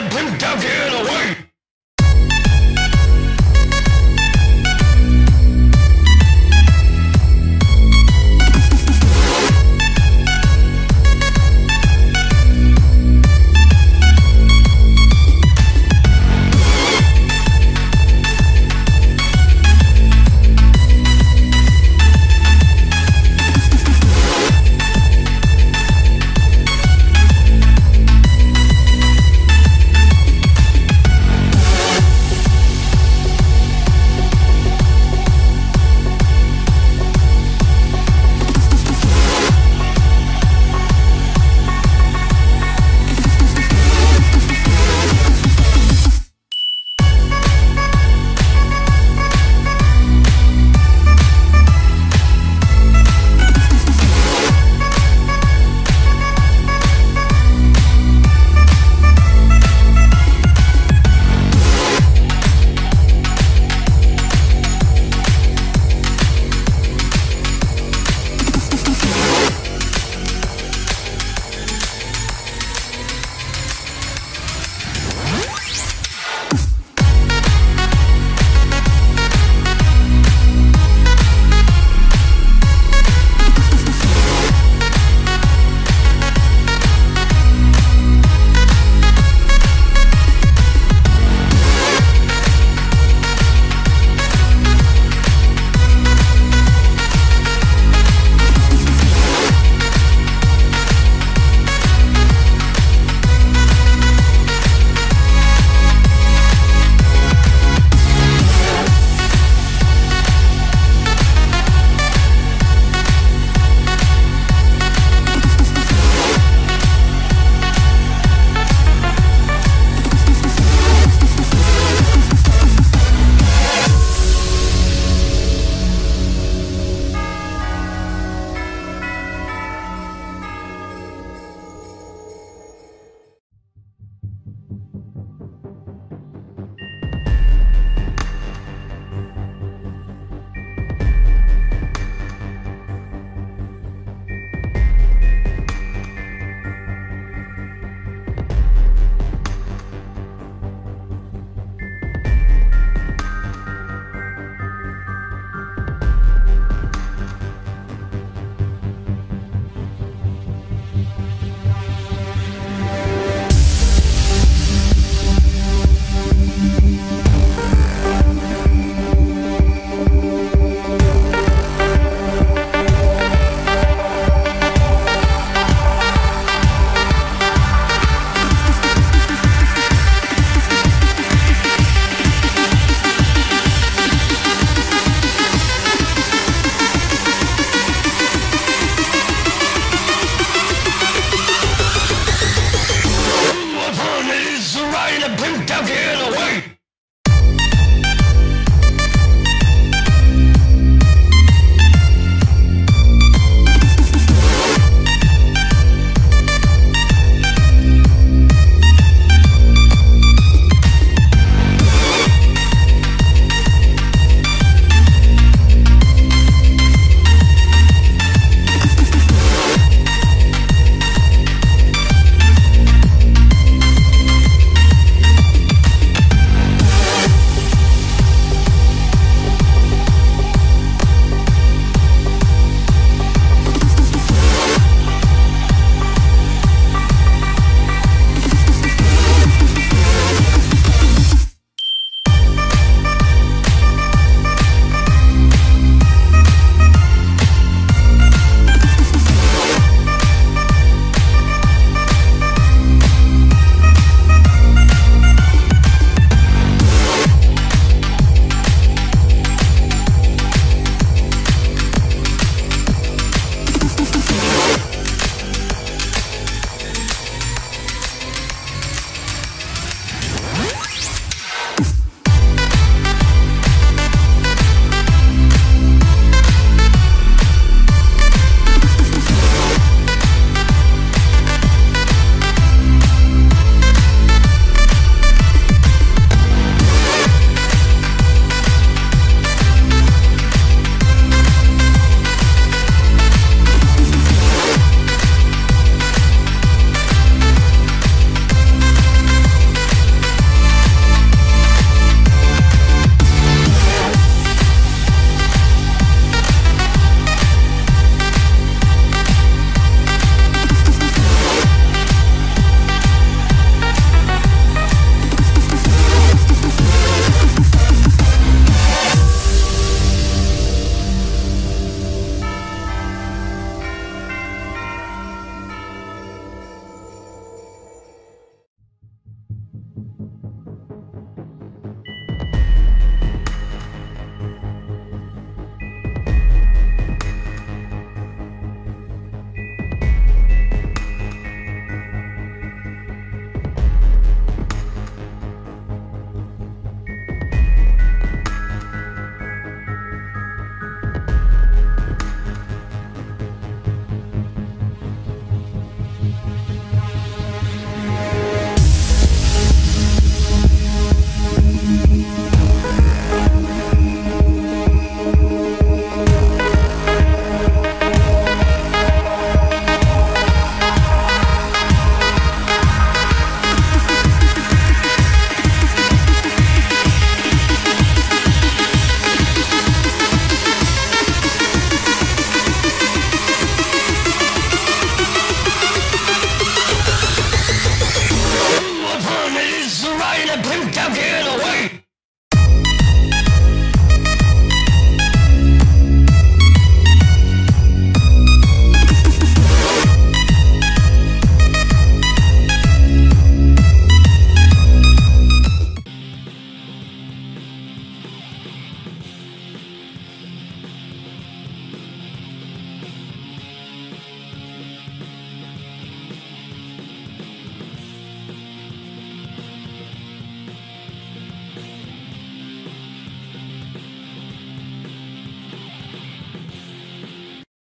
to bring down here and away! have you!